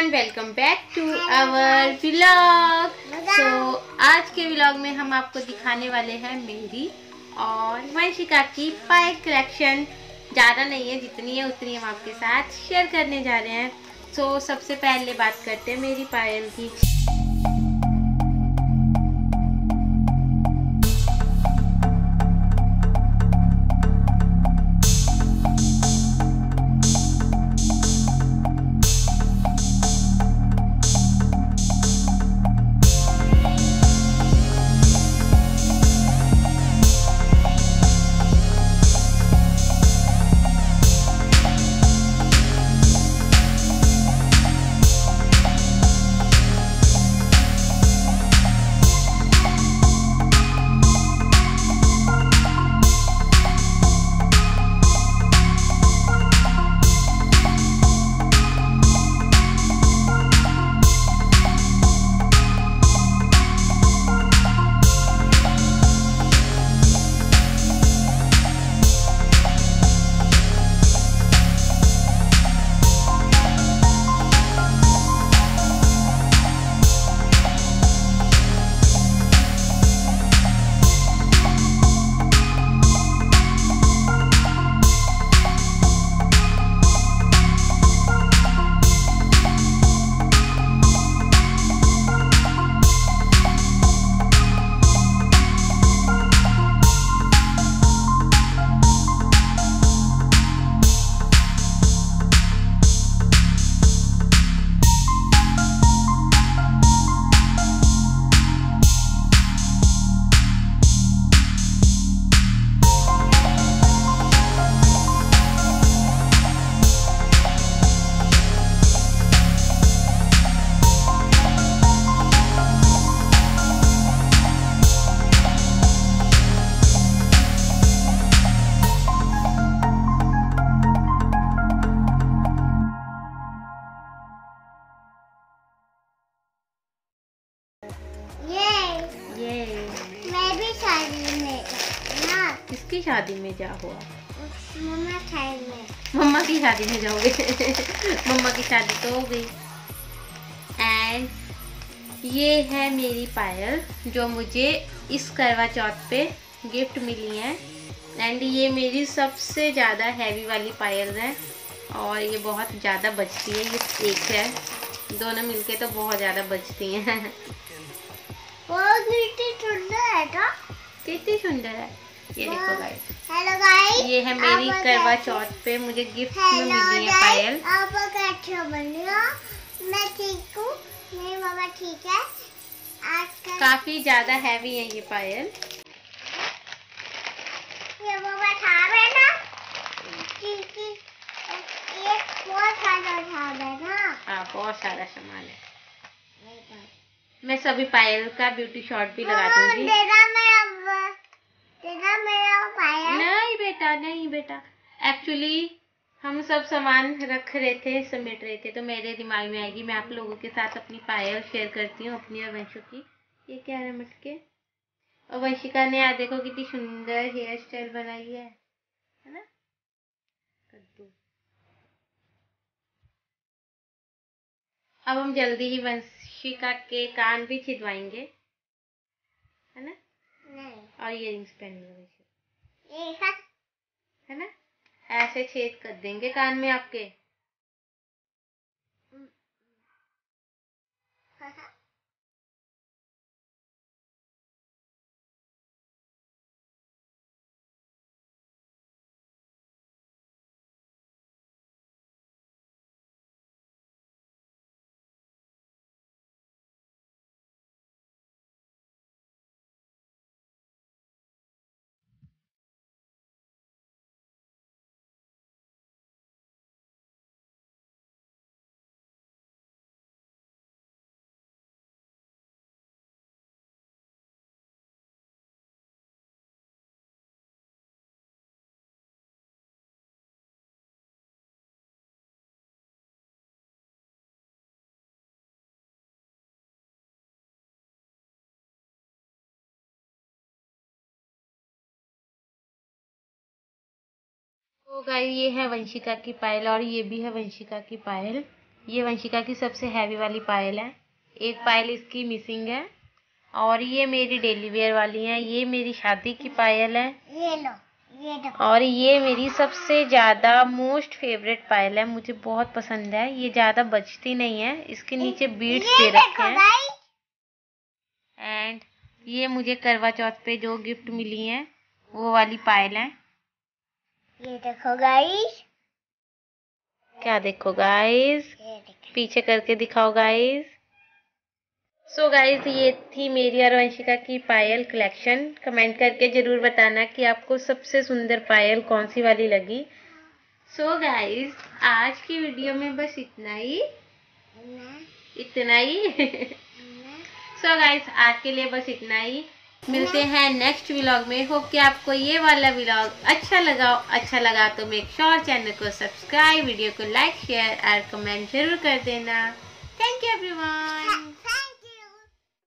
Everyone welcome back to our vlog so आज के vlog में हम आपको दिखाने वाले हैं मेरी और वंशिका की पायल कलेक्शन ज़्यादा नहीं है जितनी है उतनी हम आपके साथ शेयर करने जा रहे हैं। सो so, सबसे पहले बात करते हैं मेरी पायल की। किसकी शादी में जा हुआ? मम्मा मम्मा की शादी में जाओगे? मम्मा की शादी तो हो गई। एंड ये है मेरी पायल जो मुझे इस करवा चौथ पे गिफ्ट मिली है। एंड ये मेरी सबसे ज़्यादा हैवी वाली पायल है। और ये बहुत ज़्यादा बजती है ये एक है। दोनों मिलके तो बहुत ज़्यादा बजती हैं। गिट्टी सुंदर है कितनी सुंदर है। ये देखो गाइस हेलो गाइस ये है मेरी करवा चौथ पे मुझे गिफ्ट में मिली है पायल। आप कैसे हो मैं ठीक हूँ। मेरी मम्मा ठीक है। आजकल काफ़ी ज़्यादा हैवी है ये पायल। ये खा रहे ना? क्योंकि ये बहुत सारा खा रहे ना? हाँ बहुत सारा सामान है। मैं सभी पायल का ब्यूटी शॉट भी लगा दूँगी तेरा मेरा तेरा मेरा पाया नहीं बेटा। एक्चुअली हम सब सामान रख रहे थे समेट रहे थे तो मेरे दिमाग में आएगी मैं आप लोगों के साथ अपनी पायल शेयर करती हूँ अपनी और वंशु की। ये क्या है मटके और वंशिका ने आज देखो कितनी सुंदर हेयर स्टाइल बनाई है। है ना? कद्दू। अब हम जल्दी ही वंशिका के कान भी छिदवाएँगे। है ना? नहीं। और इयर पहन लो ये है ना? ऐसे छेद कर देंगे कान में आपके। तो गाइस ये है वंशिका की पायल और ये भी है वंशिका की पायल। ये वंशिका की सबसे हैवी वाली पायल है। एक पायल इसकी मिसिंग है और ये मेरी डेली वेयर वाली है। ये मेरी शादी की पायल है। ये लो ये देखो और ये मेरी सबसे ज़्यादा मोस्ट फेवरेट पायल है। मुझे बहुत पसंद है। ये ज़्यादा बचती नहीं है। इसके नीचे बीड्स ये दे रखे हैं। एंड ये मुझे करवा चौथ पे जो गिफ्ट मिली है वो वाली पायल है। ये देखो गाइस क्या देखो गाइस पीछे करके दिखाओ गाइस सो गाइस ये थी मेरी और वंशिका की पायल कलेक्शन कमेंट करके ज़रूर बताना कि आपको सबसे सुंदर पायल कौन सी वाली लगी। सो so गाइस आज की वीडियो में बस इतना ही। इतना। ही। सो गाइस आज के लिए बस इतना ही। मिलते हैं नेक्स्ट व्लॉग में। होप कि आपको ये वाला व्लॉग अच्छा लगा अच्छा लगा तो मेक श्योर चैनल को सब्सक्राइब वीडियो को लाइक शेयर और कमेंट ज़रूर कर देना। Thank you everyone